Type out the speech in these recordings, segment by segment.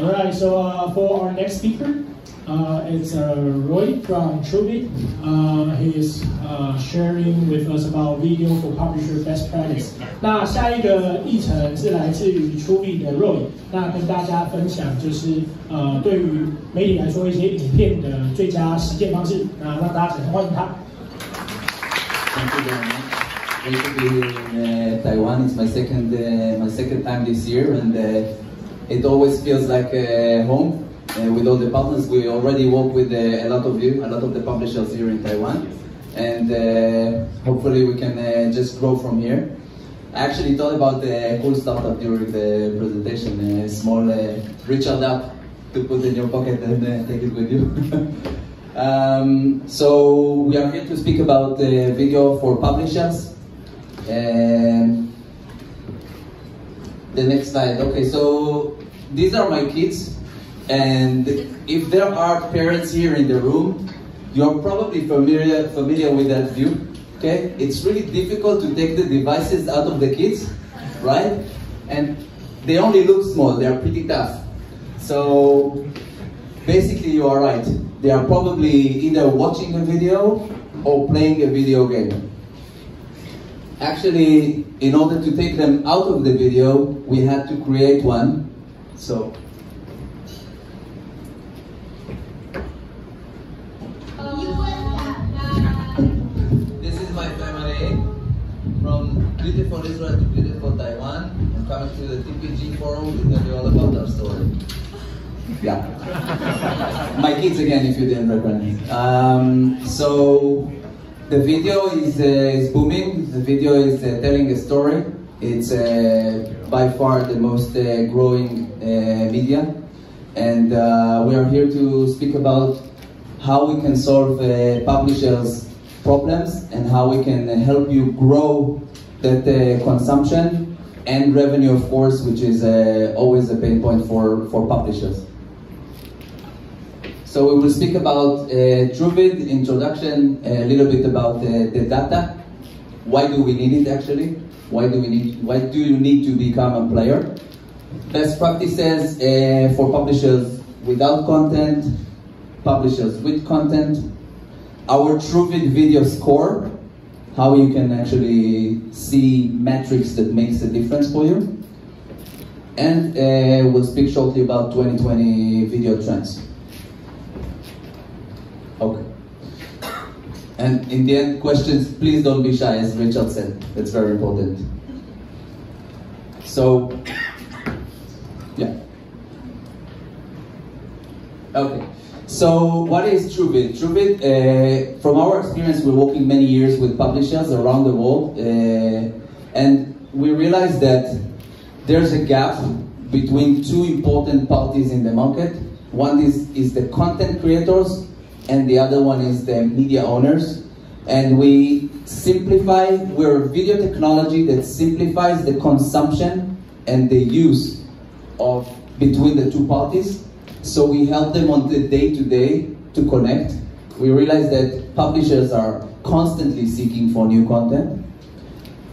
All right, so uh, for our next speaker, uh, it's uh, Roee from Truvid. Uh, he is uh, sharing with us about video for publisher best practice. 那下一个议程是来自于 Truvid you very much. Great to uh, Taiwan. It's my second my second time this year and it always feels like uh, home. Uh, with all the partners, we already work with uh, a lot of you, a lot of the publishers here in Taiwan, and hopefully we can just grow from here. I actually thought about a cool startup during the presentation, a small uh, Richard app to put in your pocket and uh, take it with you. um, so we are here to speak about uh, video for publishers. Um, the next slide. Okay, so these are my kids, and if there are parents here in the room, you're probably familiar familiar with that view. Okay, it's really difficult to take the devices out of the kids, right? And they only look small. They are pretty tough. So basically, you are right. They are probably either watching a video or playing a video game. Actually, in order to take them out of the video, we had to create one. So, this is my family from beautiful Israel to beautiful Taiwan. I'm coming to the TPG forum to tell you all about our story. Yeah. my kids again, if you didn't recognize. Um, so, the video is, uh, is booming. The video is uh, telling a story. It's uh, by far the most uh, growing uh, media. And we are here to speak about how we can solve publishers' problems and how we can help you grow that consumption and revenue, of course, which is uh, always a pain point for, for publishers. So we will speak about uh, Truvid, introduction, a little bit about uh, the data. Why do we need it actually? Why do we need? Why do you need to become a player? Best practices uh, for publishers without content, publishers with content. Our Truvid video score, how you can actually see metrics that makes a difference for you. And uh, we'll speak shortly about 2020 video trends. Okay. And in the end, questions, please don't be shy, as Richard said. That's very important. So, yeah. Okay. So, what is Truvid? Truvid, uh, from our experience, we're working many years with publishers around the world, uh, and we realized that there's a gap between two important parties in the market. One is, is the content creators, and the other one is the media owners. And we simplify, we're a video technology that simplifies the consumption and the use of between the two parties. So we help them on the day to day to connect. We realize that publishers are constantly seeking for new content,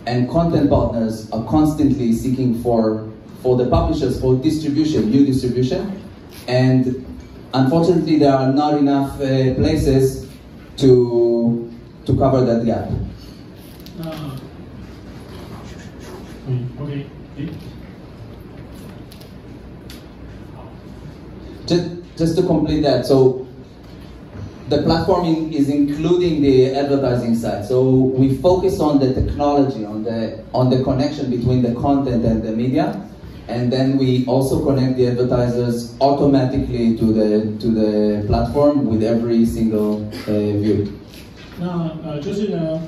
and content partners are constantly seeking for for the publishers for distribution, new distribution, and Unfortunately, there are not enough uh, places to, to cover that gap. Uh, okay. Just, just to complete that, so the platform is including the advertising side. So we focus on the technology, on the on the connection between the content and the media. And then we also connect the advertisers automatically to the to the platform with every single uh, view. 那呃，就是呢，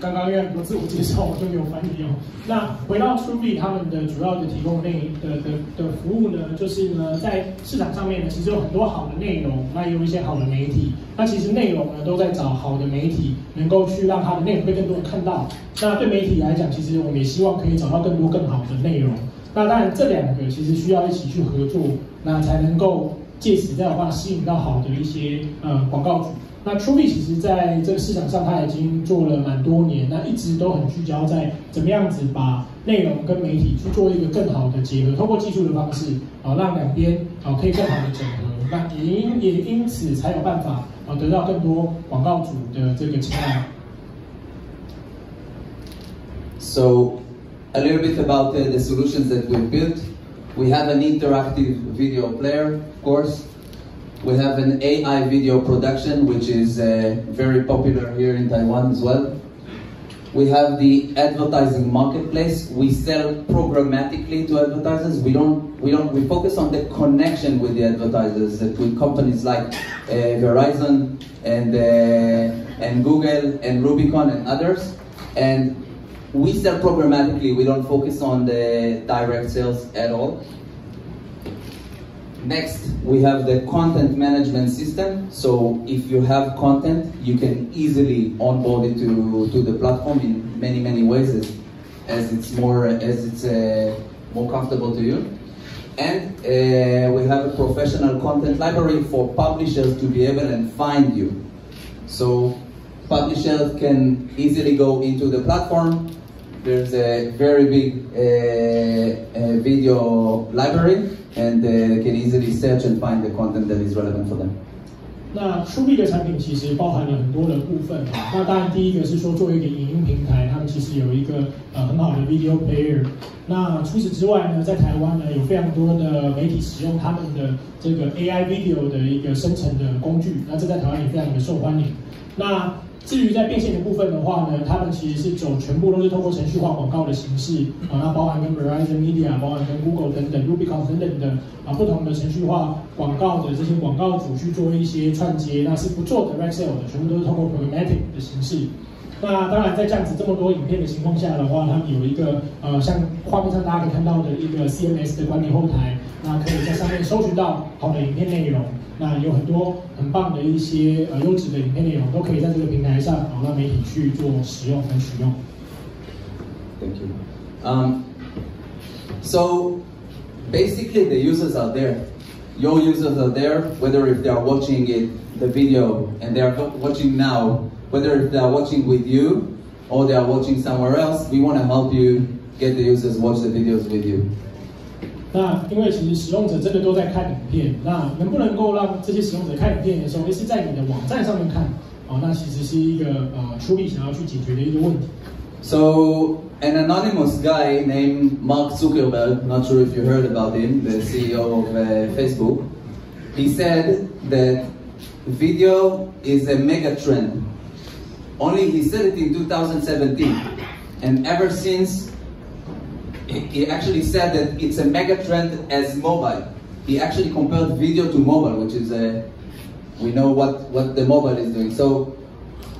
刚刚因为很多自我介绍，我就没有翻译哦。那回到 TrueBee 他们的主要的提供内的的的服务呢，就是呢，在市场上面呢，其实有很多好的内容，那也有一些好的媒体。那其实内容呢，都在找好的媒体，能够去让它的内容被更多人看到。那对媒体来讲，其实我们也希望可以找到更多更好的内容。那当然，这两个其实需要一起去合作，那才能够借此这样的话吸引到好的一些呃广告主。那 Truby 其实在这个市场上，它已经做了蛮多年，那一直都很聚焦在怎么样子把内容跟媒体去做一个更好的结合，通过技术的方式啊，让两边啊可以更好的整合。那也因也因此才有办法啊得到更多广告主的这个青睐。So a little bit about the, the solutions that we've built. We have an interactive video player, of course. We have an AI video production, which is uh, very popular here in Taiwan as well. We have the advertising marketplace. We sell programmatically to advertisers. We don't, we don't, we focus on the connection with the advertisers, with companies like uh, Verizon and, uh, and Google and Rubicon and others. And we sell programmatically. We don't focus on the direct sales at all. Next, we have the content management system. So if you have content, you can easily onboard it to, to the platform in many, many ways as, as it's more, as it's uh, more comfortable to you. And uh, we have a professional content library for publishers to be able and find you. So PubliShelf can easily go into the platform. There's a very big uh, uh video library, and uh, they can easily search and find the content that is relevant for them. 那 Truvid video player。那除此之外呢，在台湾呢有非常多的媒体使用他们的这个 AI video 的一个生成的工具。那这在台湾也非常的受欢迎。那至于在变现的部分的话呢，他们其实是走全部都是通过程序化广告的形式啊，那包含跟 Verizon Media、包含跟 Google 等等、Rubicon 等等的啊不同的程序化广告的这些广告主去做一些串接，那是不做 direct sale 的，全部都是通过 programmatic 的形式。那当然，在这样子这么多影片的情况下的话，他们有一个呃，像画面上大家可以看到的一个 CMS 的管理后台，那可以在上面搜寻到好的影片内容。那有很多很棒的一些呃优质的影片内容，都可以在这个平台上好让媒体去做使用和使用。Thank you. Um, so basically, the users are there. Your users are there, whether if they are watching it, the video, and they are watching now whether they are watching with you or they are watching somewhere else, we want to help you get the users watch the videos with you. 那因为其实使用者真的都在看影片，那能不能够让这些使用者看影片的时候，也是在你的网站上面看？哦，那其实是一个呃，出力想要去解决的一个问题。So an anonymous guy named Mark Zuckerberg, not sure if you heard about him, the CEO of uh, Facebook, he said that video is a mega trend only he said it in 2017. And ever since, he actually said that it's a mega trend as mobile. He actually compared video to mobile, which is a, we know what, what the mobile is doing. So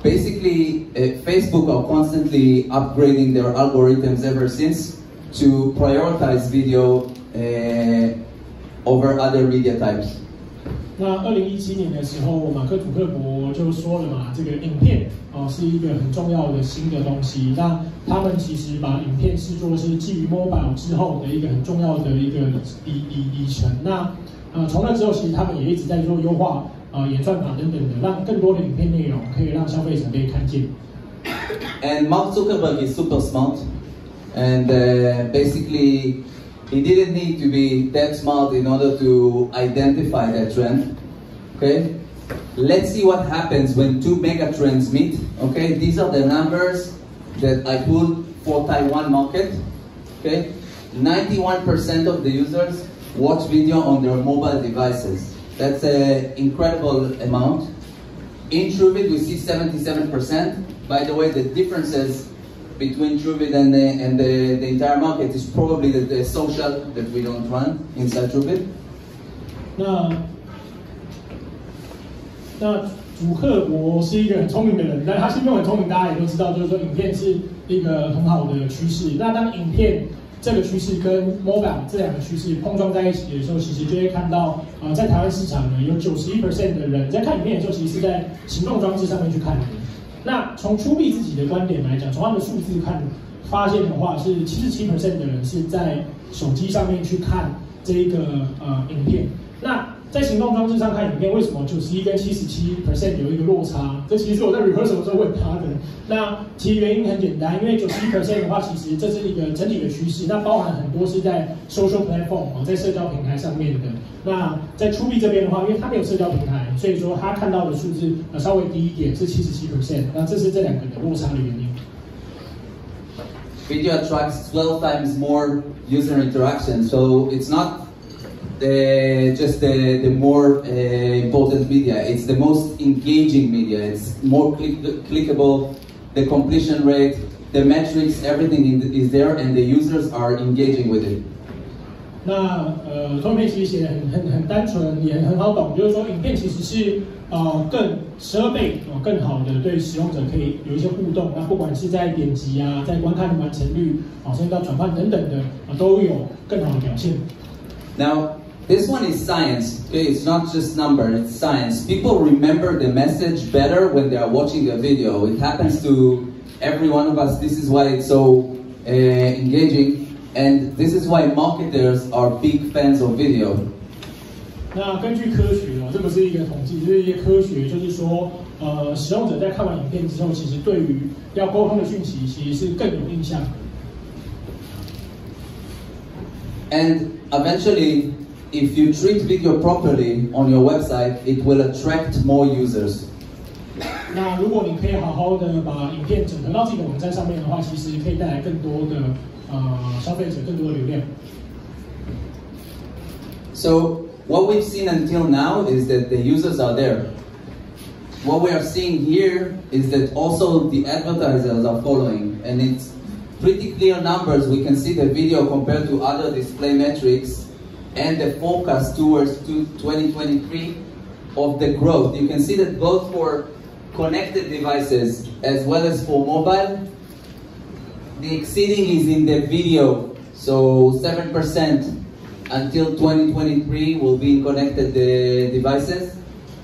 basically, uh, Facebook are constantly upgrading their algorithms ever since to prioritize video uh, over other media types. 那二零一七年的时候，马克·祖克伯 就说了嘛，这个影片哦是一个很重要的新的东西。那他们其实把影片视作是基于 mobile 之后的一个很重要的一个里里里程。那呃，从那之后，其实他们也一直在做优化啊，演算法等等的，让更多的影片内容可以让消费者可以看见。And Mark Zuckerberg is super smart, and basically. He didn't need to be that smart in order to identify that trend. Okay? Let's see what happens when two mega trends meet. Okay? These are the numbers that I pulled for Taiwan market. Okay? 91% of the users watch video on their mobile devices. That's an incredible amount. In Truvid, we see 77%. By the way, the differences between Truvid and the, and the, the entire market is probably the, the social that we don't run inside Truvid. 那那主克伯是一个很聪明的人，但他是不是很聪明？大家也都知道，就是说影片是一个很好的趋势。那当影片这个趋势跟 mobile 这两个趋势碰撞在一起的时候，其实就会看到，呃，在台湾市场呢，有九十一 percent 的人在看影片的时候，其实是在行动装置上面去看的。那从出币自己的观点来讲，从他们的数字看，发现的话是七十七 percent 的人是在手机上面去看这一个呃影片。那在行动装置上看影片，为什么九十一跟七十七 percent 有一个落差？这其实我在 rehearsal 的时候问他的。那其实原因很简单，因为九十一 percent 的话，其实这是一个整体的趋势，那包含很多是在 social platform 啊，在社交平台上面的。那在出币这边的话，因为它没有社交平台，所以说他看到的数字呃稍微低一点，是七十七 percent。那这是这两个的落差的原因。Video attracts 12 times more user interaction, so it's not the, just the, the more uh, important media. It's the most engaging media. It's more click, clickable. The completion rate, the metrics, everything is there, and the users are engaging with it. 那呃，图片其实写的很很很单纯，也很好懂，就是说影片其实是呃更十二倍哦更好的对使用者可以有一些互动。那不管是在点击啊，在观看完成率啊，甚至到转换等等的啊，都有更好的表现。Now This one is science, okay? It's not just number, it's science. People remember the message better when they are watching a video. It happens to every one of us. This is why it's so uh, engaging. And this is why marketers are big fans of video. 那根据科学哦，这个是一个统计，就是一些科学，就是说，呃，使用者在看完影片之后，其实对于要沟通的讯息，其实是更有印象。And eventually, if you treat video properly on your website, it will attract more users. 那如果你可以好好的把影片整合到自己的网站上面的话，其实可以带来更多的呃消费者更多的流量。So what we've seen until now is that the users are there. What we are seeing here is that also the advertisers are following, and it's pretty clear numbers. We can see the video compared to other display metrics and the forecast towards 2023 of the growth. You can see that both for connected devices as well as for mobile, the exceeding is in the video. So 7% until 2023 will be in connected uh, devices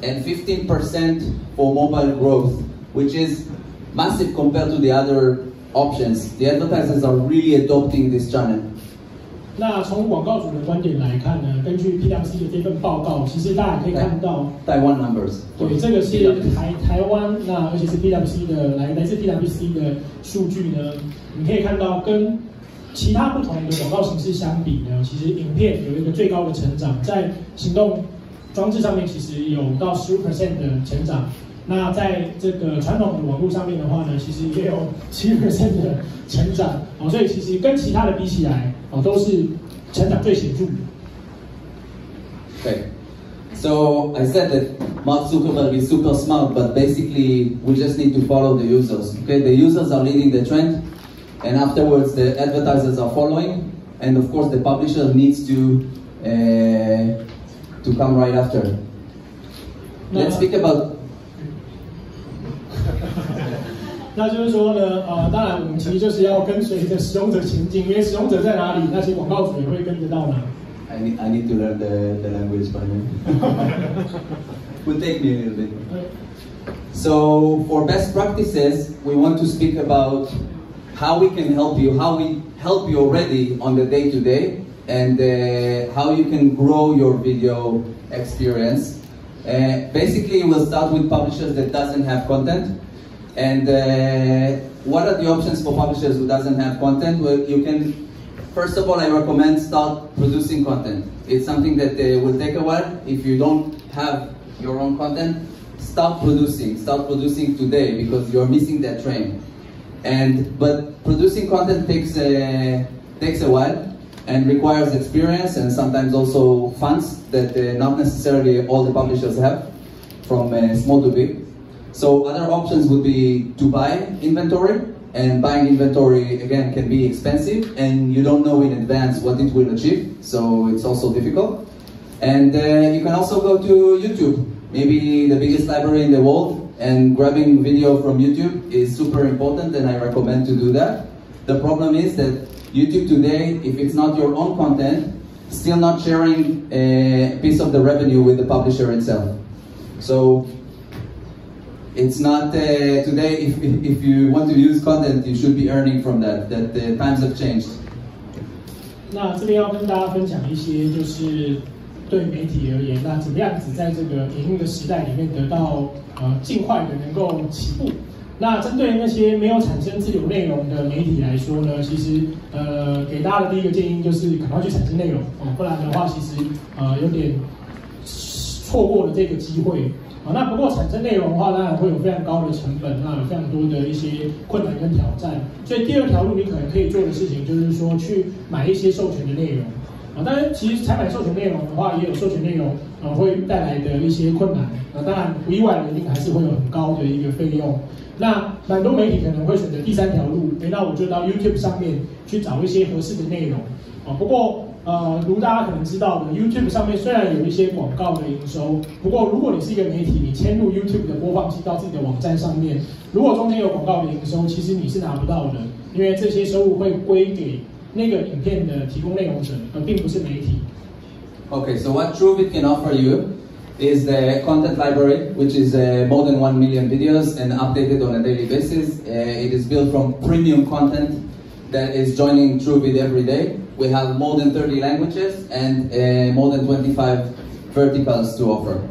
and 15% for mobile growth, which is massive compared to the other options. The advertisers are really adopting this channel. 那从广告主的观点来看呢，根据 PwC 的这份报告，其实大家可以看到台湾 numbers。对，这个是台台湾，那而且是 PwC 的来来自 PwC 的数据呢，你可以看到跟其他不同的广告形式相比呢，其实影片有一个最高的成长，在行动装置上面其实有到十五 percent 的成长。那在这个传统的网络上面的话呢，其实也有七 percent 的成长，哦，所以其实跟其他的比起来，哦，都是成长最显着的。对，So I said that Mark Zuckerberg is super smart, but basically we just need to follow the users. Okay, the users are leading the trend, and afterwards the advertisers are following, and of course the publisher needs to uh, to come right after. Let's speak about 那就是说呢，呃，当然我们其实就是要跟随着使用者前进，因为使用者在哪里，那些广告主也会跟着到哪。I need I need to learn the the language by then. Will take me a little bit. So for best practices, we want to speak about how we can help you, how we help you already on the day to day, and uh, how you can grow your video experience. Uh, basically, we'll start with publishers that doesn't have content. And uh, what are the options for publishers who doesn't have content? Well, you can, first of all, I recommend start producing content. It's something that uh, will take a while. If you don't have your own content, start producing. Start producing today because you're missing that train. And but producing content takes a takes a while and requires experience and sometimes also funds that uh, not necessarily all the publishers have, from uh, small to big. So other options would be to buy inventory, and buying inventory again can be expensive, and you don't know in advance what it will achieve, so it's also difficult. And uh, you can also go to YouTube, maybe the biggest library in the world, and grabbing video from YouTube is super important, and I recommend to do that. The problem is that YouTube today, if it's not your own content, still not sharing a piece of the revenue with the publisher itself. So it's not uh, today. If, if you want to use content, you should be earning from that. That the times have changed. 那这边要跟大家分享一些，就是对媒体而言，那怎么样子在这个影音的时代里面得到呃尽快的能够起步？那针对那些没有产生自有内容的媒体来说呢，其实呃给大家的第一个建议就是赶快去产生内容哦，不然的话其实呃有点错过了这个机会那不过产生内容的话，当然会有非常高的成本，那有非常多的一些困难跟挑战。所以第二条路你可能可以做的事情就是说去买一些授权的内容。啊，当然，其实采买授权内容的话，也有授权内容啊会带来的一些困难。啊，当然不意外的，一定还是会有很高的一个费用。那蛮多媒体可能会选择第三条路，那我就到 YouTube 上面去找一些合适的内容。啊，不过呃，如大家可能知道的，YouTube 上面虽然有一些广告的营收，不过如果你是一个媒体，你迁入 YouTube 的播放器到自己的网站上面，如果中间有广告的营收，其实你是拿不到的，因为这些收入会归给那个影片的提供内容者，而并不是媒体。Okay, so what Truvid can offer you is the content library, which is uh, more than 1 million videos and updated on a daily basis. Uh, it is built from premium content that is joining Truvid every day. We have more than 30 languages and uh, more than 25 verticals to offer.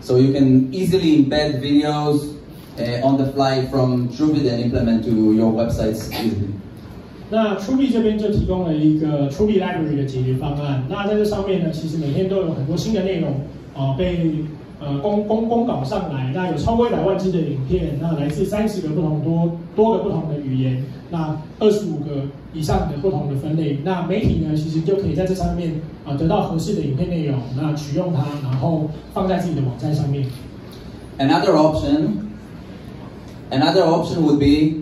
So you can easily embed videos uh, on the fly from Truvid and implement to your websites easily. 那 Truvid 这边就提供了一个 Truvid Library 的解决方案。那在这上面呢，其实每天都有很多新的内容啊、呃、被呃公公公稿上来。那有超过一百万支的影片，那来自三十个不同多多个不同的语言，那二十五个以上的不同的分类。那媒体呢，其实就可以在这上面啊得到合适的影片内容，那取用它，然后放在自己的网站上面。Another option, another option would be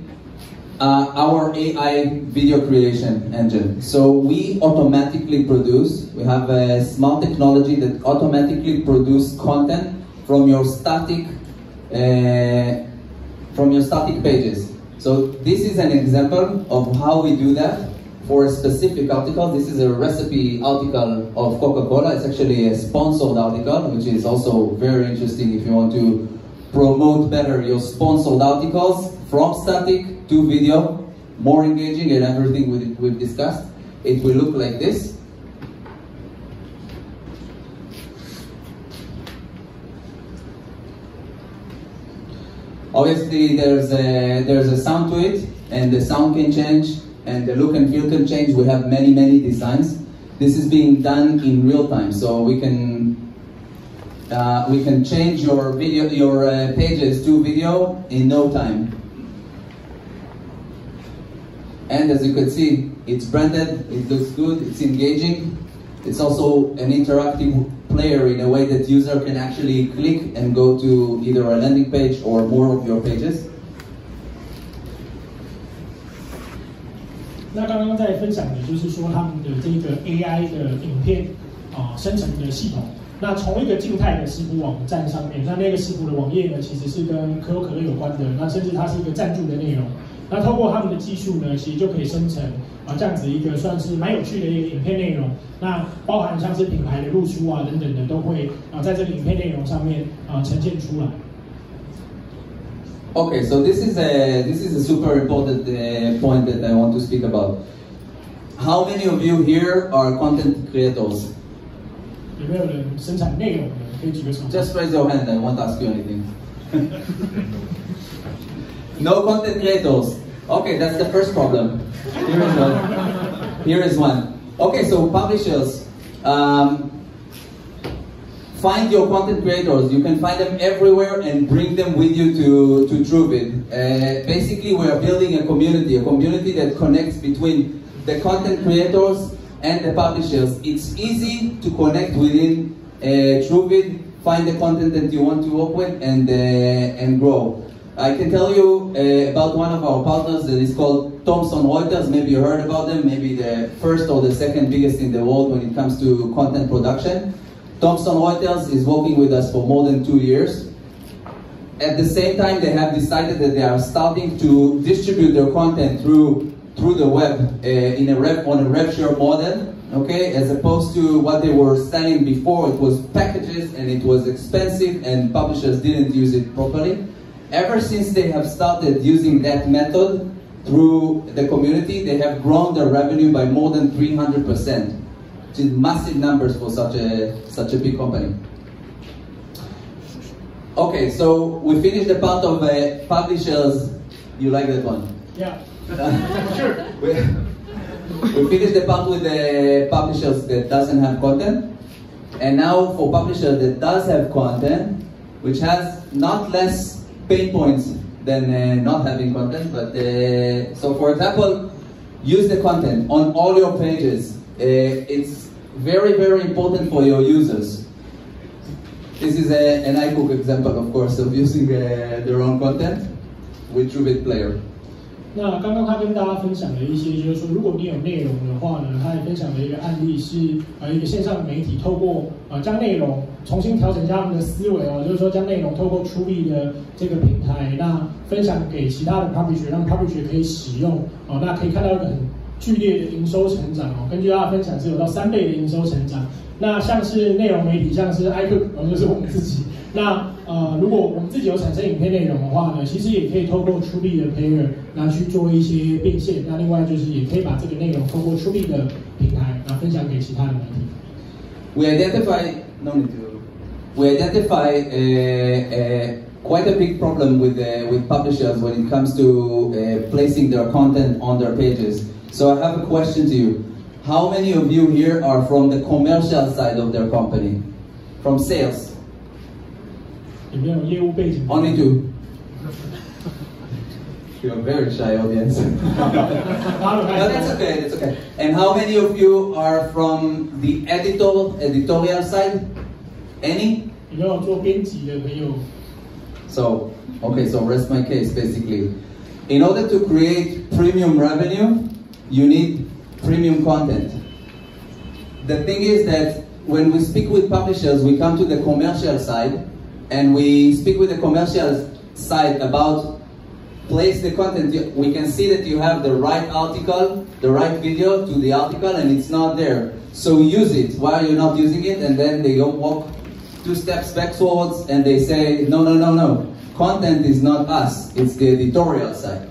uh, our AI video creation engine. So we automatically produce, we have a smart technology that automatically produce content from your static, uh, from your static pages. So this is an example of how we do that for a specific article. This is a recipe article of Coca-Cola. It's actually a sponsored article, which is also very interesting if you want to promote better your sponsored articles from static to video, more engaging and everything we, we've discussed. It will look like this. Obviously, there's a, there's a sound to it, and the sound can change, and the look and feel can change. We have many, many designs. This is being done in real time, so we can uh, we can change your video, your uh, pages to video in no time. And as you can see, it's branded, it looks good, it's engaging. It's also an interactive player in a way that user can actually click and go to either a landing page or more of your pages. 那刚刚在分享的就是说他们的这个 AI 的影片啊、呃、生成的系统。那从一个静态的食谱网站上面，那那个食谱的网页呢，其实是跟可口可乐有关的，那甚至它是一个赞助的内容。 那透过他们的技术呢，其实就可以生成啊这样子一个算是蛮有趣的一个影片内容。那包含像是品牌的露出啊等等的，都会啊在这个影片内容上面啊呈现出来。Okay, so this is a this is a super important uh, point that I want to speak about. How many of you here are content creators? 有没有人生产内容的？可以举个手。Just raise your hand. I won't ask you anything. No content creators. Okay, that's the first problem. Here is one. Here is one. Okay, so publishers, um, find your content creators. You can find them everywhere and bring them with you to, to Truvid. Uh, basically, we are building a community, a community that connects between the content creators and the publishers. It's easy to connect within uh, find the content that you want to work with, and, uh, and grow. I can tell you uh, about one of our partners that is called Thomson Reuters. Maybe you heard about them, maybe the first or the second biggest in the world when it comes to content production. Thomson Reuters is working with us for more than two years. At the same time, they have decided that they are starting to distribute their content through through the web uh, in a rev, on a rev share model, okay, as opposed to what they were selling before. It was packages and it was expensive and publishers didn't use it properly. Ever since they have started using that method through the community, they have grown their revenue by more than 300%. which is massive numbers for such a such a big company. Okay, so we finished the part of uh, publishers. You like that one? Yeah. sure. we, we finished the part with the publishers that doesn't have content. And now for publishers that does have content, which has not less pain points than uh, not having content. But uh, so for example, use the content on all your pages. Uh, it's very, very important for your users. This is a, an iCook example, of course, of using uh, their own content with Truvid Player. 那刚刚他跟大家分享了一些，就是说，如果你有内容的话呢，他也分享了一个案例，是呃一个线上媒体透过呃将内容重新调整一下他们的思维哦，就是说将内容透过出力的这个平台，那分享给其他的 publisher，让 publisher 可以使用哦，那可以看到一个很剧烈的营收成长哦，根据他的分享是有到三倍的营收成长。那像是内容媒体，像是 iCook，就是我们自己。那呃，如果我们自己有产生影片内容的话呢，其实也可以透过出力的 Player 拿去做一些变现。那另外就是也可以把这个内容透过出力的平台，然后分享给其他的媒体。We identify no need to. We identify a, a quite a big problem with uh, with publishers when it comes to uh, placing their content on their pages. So I have a question to you. How many of you here are from the commercial side of their company? From sales? 有没有业务背景？Only two. You're a very shy audience. no, that's okay, that's okay. And how many of you are from the editorial, editorial side? Any? So, okay, so rest my case basically. In order to create premium revenue, you need premium content. The thing is that when we speak with publishers, we come to the commercial side and we speak with the commercial side about place the content. We can see that you have the right article, the right video to the article, and it's not there. So use it. Why are you not using it? And then they go walk two steps backwards and they say, no, no, no, no. Content is not us. It's the editorial side.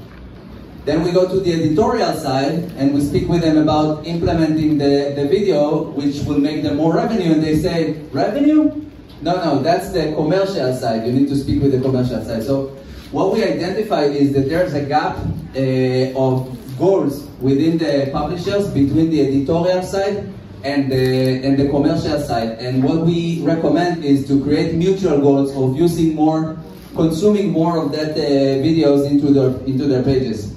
Then we go to the editorial side and we speak with them about implementing the, the video, which will make them more revenue. And they say, revenue? No, no, that's the commercial side. You need to speak with the commercial side. So what we identify is that there's a gap uh, of goals within the publishers between the editorial side and the, and the commercial side. And what we recommend is to create mutual goals of using more, consuming more of that uh, videos into their, into their pages.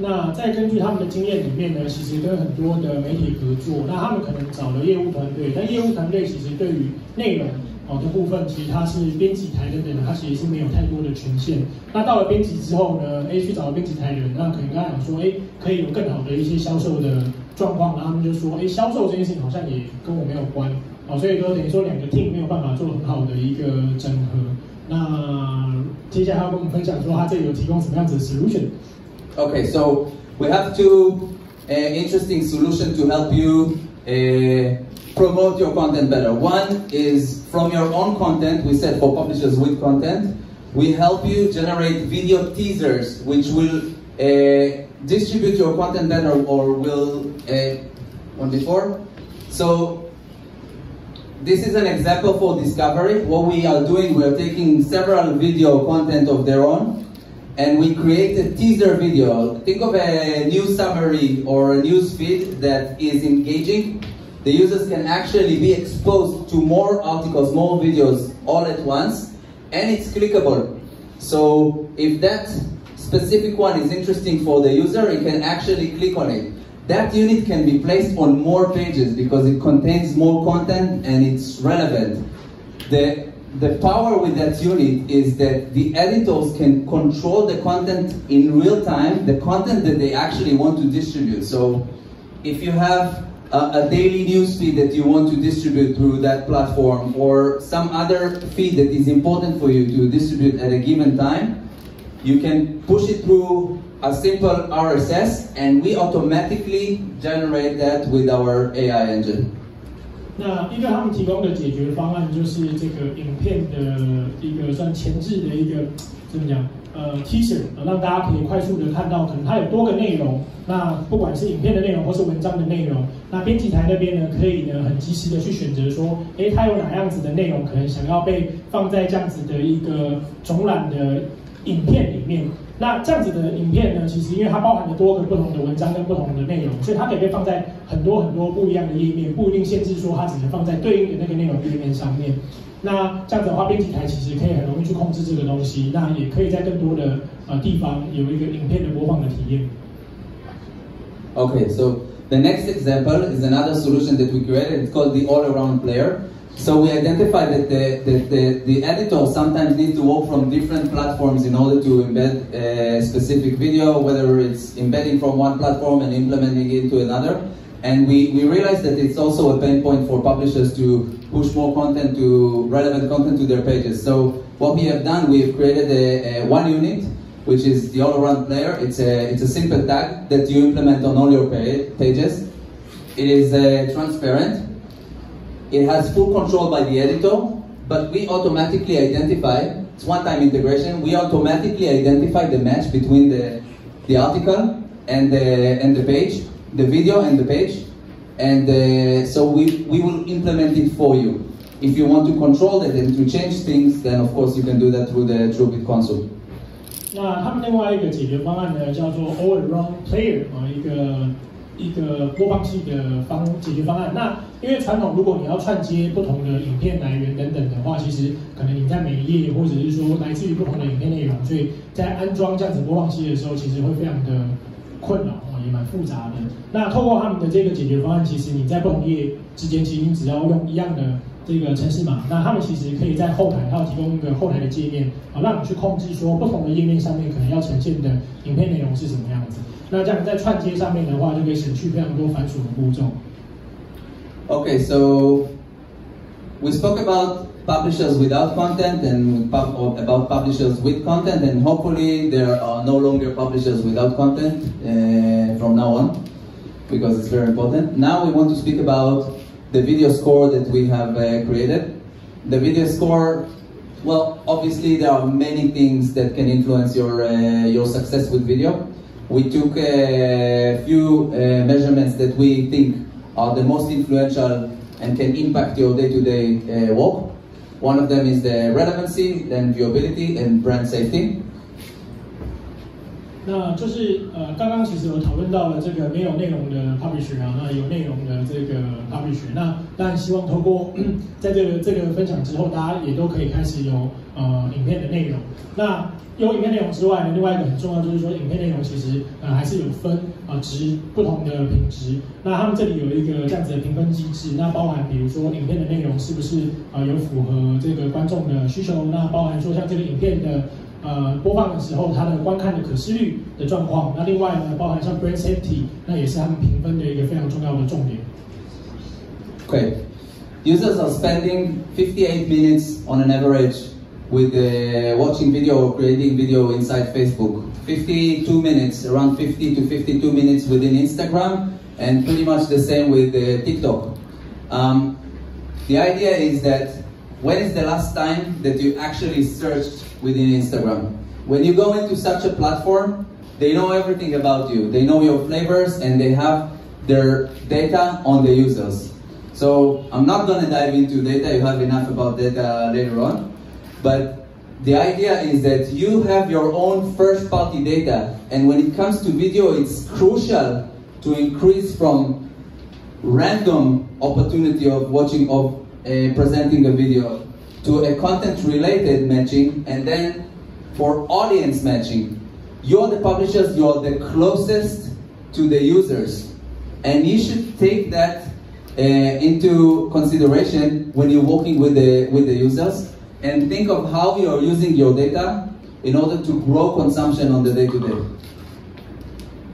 那在根据他们的经验里面呢，其实跟很多的媒体合作，那他们可能找了业务团队，但业务团队其实对于内容好的部分，其实它是编辑台等等的，它其实是没有太多的权限。那到了编辑之后呢，A 去找了编辑台人，那可能跟他讲说，哎，可以有更好的一些销售的状况，然后他们就说，哎，销售这件事情好像也跟我没有关，哦，所以说等于说两个 team 没有办法做很好的一个整合。那接下来要跟我们分享说，他这里有提供什么样子的 solution。Okay, so we have two uh, interesting solutions to help you uh, promote your content better. One is from your own content, we said for publishers with content, we help you generate video teasers which will uh, distribute your content better or will, uh, one before? So this is an example for discovery. What we are doing, we are taking several video content of their own and we create a teaser video. Think of a news summary or a news feed that is engaging. The users can actually be exposed to more articles, more videos all at once, and it's clickable. So if that specific one is interesting for the user, it can actually click on it. That unit can be placed on more pages because it contains more content and it's relevant. The the power with that unit is that the editors can control the content in real time, the content that they actually want to distribute. So if you have a, a daily news feed that you want to distribute through that platform or some other feed that is important for you to distribute at a given time, you can push it through a simple RSS and we automatically generate that with our AI engine. 那一个他们提供的解决方案就是这个影片的一个算前置的一个怎么讲呃 teaser，让大家可以快速的看到，可能它有多个内容。那不管是影片的内容或是文章的内容，那编辑台那边呢，可以呢很及时的去选择说，哎，它有哪样子的内容可能想要被放在这样子的一个总览的影片里面。那这样子的影片呢，其实因为它包含了多个不同的文章跟不同的内容，所以它可以被放在很多很多不一样的页面，不一定限制说它只能放在对应的那个内容页面上面。那这样子的话，编辑台其实可以很容易去控制这个东西，那也可以在更多的呃地方有一个影片的播放的体验。Okay, so the next example is another solution that we created. It's called the all-around player. So we identified that the, the, the, the, editor sometimes needs to work from different platforms in order to embed a specific video, whether it's embedding from one platform and implementing it to another. And we, we realized that it's also a pain point for publishers to push more content to relevant content to their pages. So what we have done, we have created a, a one unit, which is the all-around player. It's a, it's a simple tag that you implement on all your pages. It is uh, transparent. It has full control by the editor, but we automatically identify, it's one-time integration, we automatically identify the match between the, the article and the, and the page, the video and the page, and uh, so we, we will implement it for you. If you want to control it and to change things, then of course you can do that through the Truvid console. 那他们另外一个解决方案呢，叫做 All Around Player 啊，一个一个播放器的方解决方案。那因为传统，如果你要串接不同的影片来源等等的话，其实可能你在每一页或者是说来自于不同的影片内容，所以在安装这样子播放器的时候，其实会非常的困扰啊。也蛮复杂的。那透过他们的这个解决方案，其实你在不同页之间，其实你只要用一样的这个程式码，那他们其实可以在后台，还有提供一个后台的界面，啊，让你去控制说不同的页面上面可能要呈现的影片内容是什么样子。那这样在串接上面的话，就可以省去非常多繁琐的步骤。Okay, so we spoke about publishers without content and about publishers with content, and hopefully there are no longer publishers without content uh, from now on, because it's very important. Now we want to speak about the video score that we have uh, created. The video score, well, obviously there are many things that can influence your, uh, your success with video. We took a few uh, measurements that we think are the most influential and can impact your day-to-day -day, work. One of them is the relevancy, then viewability, and brand safety. 那就是呃，刚刚其实我讨论到了这个没有内容的 publisher 啊，那有内容的这个 publisher。那当然希望透过 在这个这个分享之后，大家也都可以开始有呃影片的内容。那有影片内容之外呢，另外一个很重要就是说，影片内容其实呃还是有分啊值不同的品质。那他们这里有一个这样子的评分机制，那包含比如说影片的内容是不是啊有符合这个观众的需求？那包含说像这个影片的呃播放的时候，它的观看的可视率的状况。那另外呢，包含像 brand safety，那也是他们评分的一个非常重要的重点。Okay, users are spending 58 minutes on an average. with uh, watching video or creating video inside Facebook. 52 minutes, around 50 to 52 minutes within Instagram, and pretty much the same with uh, TikTok. Um, the idea is that when is the last time that you actually searched within Instagram? When you go into such a platform, they know everything about you. They know your flavors and they have their data on the users. So I'm not going to dive into data, you have enough about data later on. But the idea is that you have your own first party data and when it comes to video it's crucial to increase from random opportunity of watching of presenting a video to a content related matching and then for audience matching you're the publishers you're the closest to the users and you should take that uh, into consideration when you're working with the with the users and think of how you are using your data in order to grow consumption on the day to day.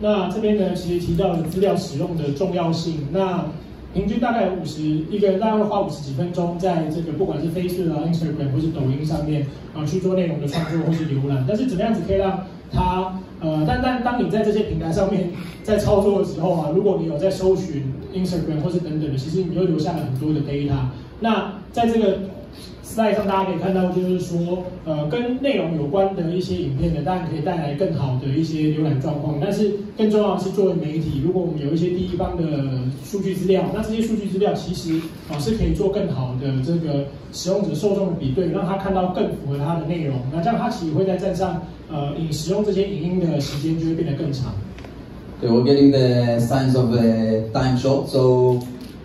那这边呢，其实提到了资料使用的重要性。那 平均大概五十一个人，大概会花五十几分钟，在这个不管是 Facebook 啊、Instagram 或是抖音上面啊去做内容的创作或是浏览。但是怎么样子可以让他呃，但但当你在这些平台上面在操作的时候啊，如果你有在搜寻 Instagram 或是等等的，其实你又留下了很多的 data。那在这个 slide 上大家可以看到，就是说，呃，跟内容有关的一些影片呢，当然可以带来更好的一些浏览状况。但是更重要的是，作为媒体，如果我们有一些第一方的数据资料，那这些数据资料其实啊是可以做更好的这个使用者受众的比对，让他看到更符合他的内容。那这样他其实会在站上，呃，你使用这些影音的时间就会变得更长。Okay, we're getting the signs of uh, time short, so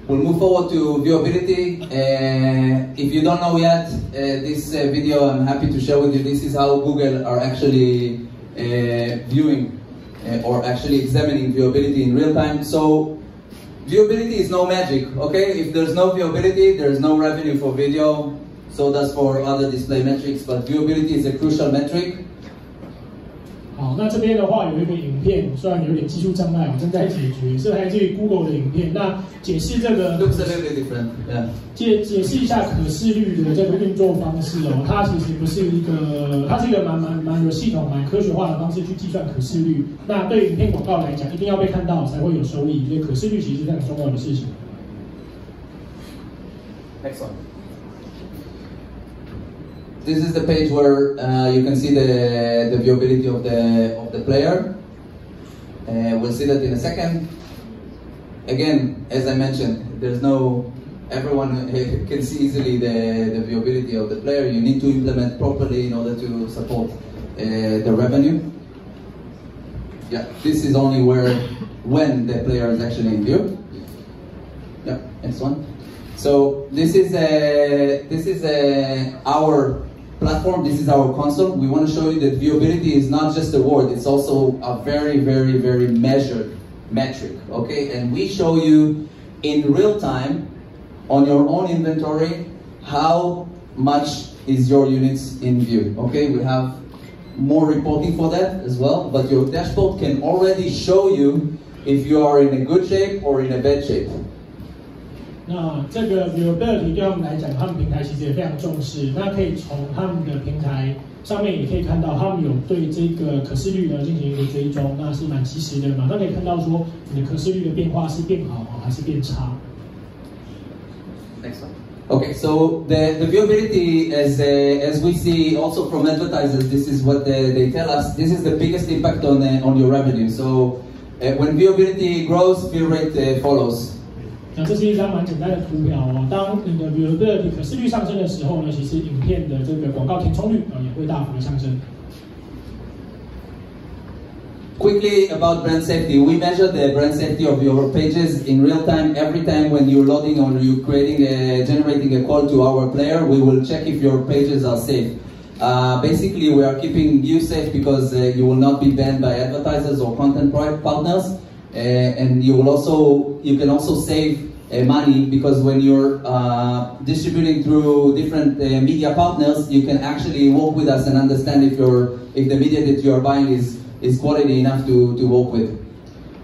we'll move forward to viewability. Uh, if you don't know yet, uh, this uh, video I'm happy to share with you. This is how Google are actually uh, viewing uh, or actually examining viewability in real time. So viewability is no magic, okay? If there's no viewability, there's no revenue for video. So does for other display metrics, but viewability is a crucial metric. 好，那这边的话有一个影片，虽然有点技术障碍，我正在解决，是来自于 Google 的影片。那解释这个 Looks a little different. Yeah. 解解释一下可视率的这个运作方式哦，它其实不是一个，它是一个蛮蛮蛮有系统、蛮科学化的方式去计算可视率。那对影片广告来讲，一定要被看到才会有收益，所以可视率其实是很重要的事情。Excellent. This is the page where uh, you can see the, the viewability of the of the player. Uh, we'll see that in a second. Again, as I mentioned, there's no everyone can see easily the, the viewability of the player. You need to implement properly in order to support uh, the revenue. Yeah, this is only where when the player is actually in view. Yeah, next one. So this is a, this is a, our platform. This is our console. We want to show you that viewability is not just a word. It's also a very, very, very measured metric. Okay, and we show you in real time on your own inventory how much is your units in view. Okay, we have more reporting for that as well. But your dashboard can already show you if you are in a good shape or in a bad shape. 那这个 viewability 对他们来讲，他们平台其实也非常重视。那可以从他们的平台上面也可以看到，他们有对这个可视率呢进行一个追踪，那是蛮及时的嘛。那可以看到说你的可视率的变化是变好还是变差。Next one. Okay, so the, the viewability, as, uh, as we see also from advertisers, this is what they, they tell us, this is the biggest impact on, uh, on your revenue. So uh, when viewability grows, view rate uh, follows. 那这是一张蛮简单的图表哦。当你的 viewability 可视率上升的时候呢，其实影片的这个广告填充率啊也会大幅的上升。 Quickly about brand safety, we measure the brand safety of your pages in real time. Every time when you're loading or you're creating a, generating a call to our player, we will check if your pages are safe. Uh, basically, we are keeping you safe because uh, you will not be banned by advertisers or content pri- partners, uh, and you will also you can also save uh, money because when you're uh, distributing through different uh, media partners, you can actually work with us and understand if your if the media that you are buying is is quality enough to, to work with.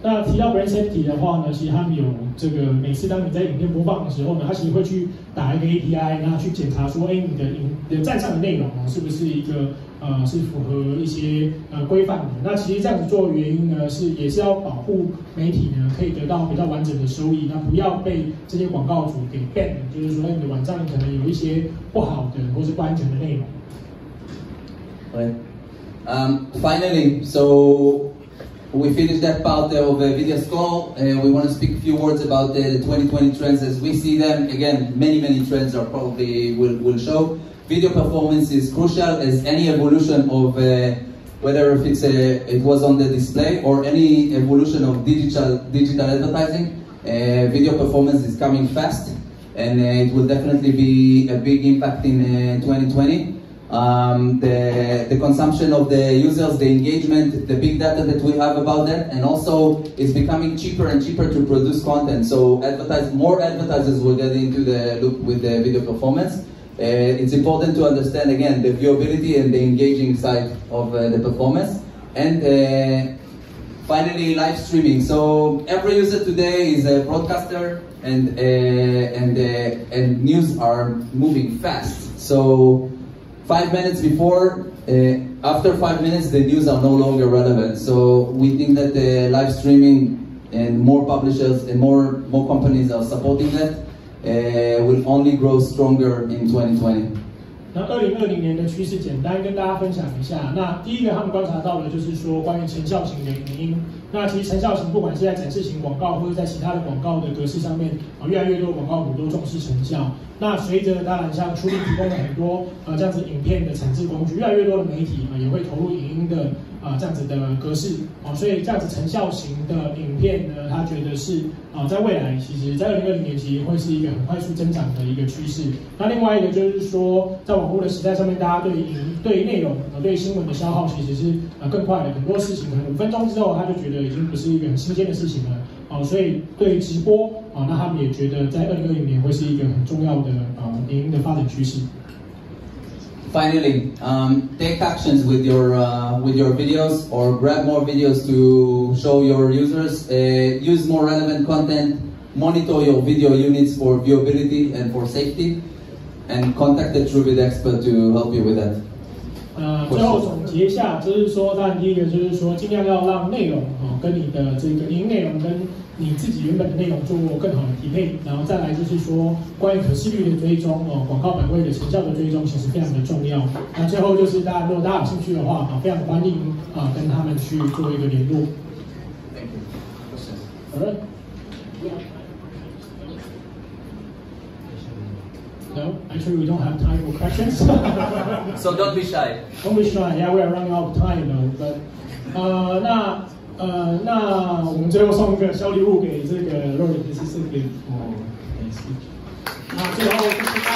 那提到 brand safety 的话呢，其实他们有这个每次当你在影片播放的时候呢，他其实会去打一个 API，然后去检查说，哎，你的影你的站上的内容哦，是不是一个呃是符合一些呃规范的？那其实这样子做的原因呢，是也是要保护媒体呢可以得到比较完整的收益，那不要被这些广告主给 ban，就是说你的网站可能有一些不好的或是不安全的内容。Right. Um, finally, so we finished that part of uh, Video Score. Uh, we want to speak a few words about the 2020 trends as we see them. Again, many, many trends are probably will, will show. Video performance is crucial as any evolution of uh, whether if it's a, it was on the display or any evolution of digital digital advertising. Uh, video performance is coming fast, and uh, it will definitely be a big impact in uh, 2020 um, the, the consumption of the users, the engagement, the big data that we have about that, and also it's becoming cheaper and cheaper to produce content. So advertise, more advertisers will get into the loop with the video performance. Uh, it's important to understand again the viewability and the engaging side of uh, the performance. And uh, finally, live streaming. So every user today is a broadcaster, and uh, and uh, and news are moving fast. So five minutes before, uh, after five minutes, the news are no longer relevant. So we think that the live streaming and more publishers and more more companies are supporting that. uh, will only grow stronger in 2020. 那二零二零年的趋势，简单跟大家分享一下。那第一个，他们观察到的就是说，关于成效型的影音。那其实成效型，不管是在展示型广告，或者在其他的广告的格式上面，啊，越来越多的广告主都重视成效。那随着当然像出力提供了很多呃这样子影片的产制工具，越来越多的媒体啊也会投入影音的啊这样子的格式啊，所以这样子成效型的影片呢，他觉得是啊在未来，其实在二零二零年其实会是一个很快速增长的一个趋势。那另外一个就是说，在网络的时代上面，大家对影对内容啊对新闻的消耗其实是啊更快的，很多事情可能五分钟之后他就觉得已经不是一个很新鲜的事情了。哦，所以对直播啊，那他们也觉得在二零二零年会是一个很重要的啊影音的发展趋势。Finally, um, take actions with your uh, with your videos or grab more videos to show your users. Uh, use more relevant content. Monitor your video units for viewability and for safety, and contact the Truvid expert to help you with that. 呃，最后总结一下，就是说，当然第一个就是说，尽量要让内容啊、哦，跟你的这个运营内容跟你自己原本的内容做更好的匹配，然后再来就是说，关于可视率的追踪哦，广告版位的成效的追踪，其实非常的重要。那最后就是大家，如果大家有兴趣的话啊，非常欢迎啊跟他们去做一个联络。好的。No, actually we don't have time for questions. so don't be shy. Don't be shy. Yeah, we are running out of time, you know. But 呃，那呃，那我们最后送一个小礼物给这个 Rory，这是给哦，没事。那最后就是。